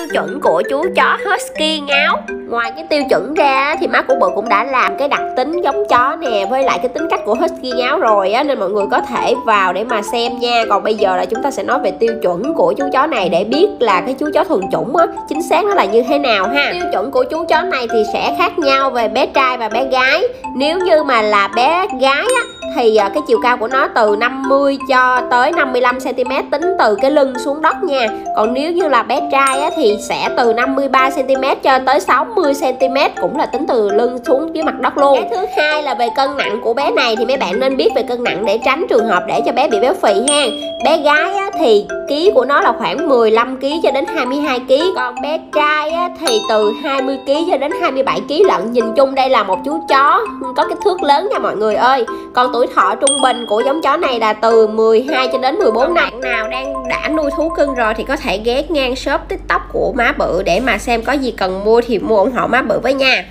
tiêu chuẩn của chú chó Husky ngáo. Ngoài cái tiêu chuẩn ra thì má của bự cũng đã làm cái đặc tính giống chó nè, Với lại cái tính cách của Husky ngáo rồi á, Nên mọi người có thể vào để mà xem nha. Còn bây giờ là chúng ta sẽ nói về tiêu chuẩn của chú chó này Để biết là cái chú chó thuần chủng á, Chính xác nó là như thế nào ha. Tiêu chuẩn của chú chó này thì sẽ khác nhau về bé trai và bé gái. Nếu như mà là bé gái á thì à, cái chiều cao của nó từ 50 cho tới 55 cm tính từ cái lưng xuống đất nha. Còn nếu như là bé trai á, thì sẽ từ 53 cm cho tới 60 cm cũng là tính từ lưng xuống dưới mặt đất luôn. Cái thứ hai là về cân nặng của bé này thì mấy bạn nên biết về cân nặng để tránh trường hợp để cho bé bị béo phì ha. Bé gái á, thì ký của nó là khoảng 15 kg cho đến 22 kg còn bé trai á, thì từ 20 kg cho đến 27 kg lận. Nhìn chung đây là một chú chó có kích thước lớn nha mọi người ơi. Còn tụi tuổi thọ trung bình của giống chó này là từ 12 cho đến 14 năm bạn nào đang đã nuôi thú cưng rồi thì có thể ghé ngang shop tiktok của má bự để mà xem có gì cần mua thì mua ủng hộ má bự với nha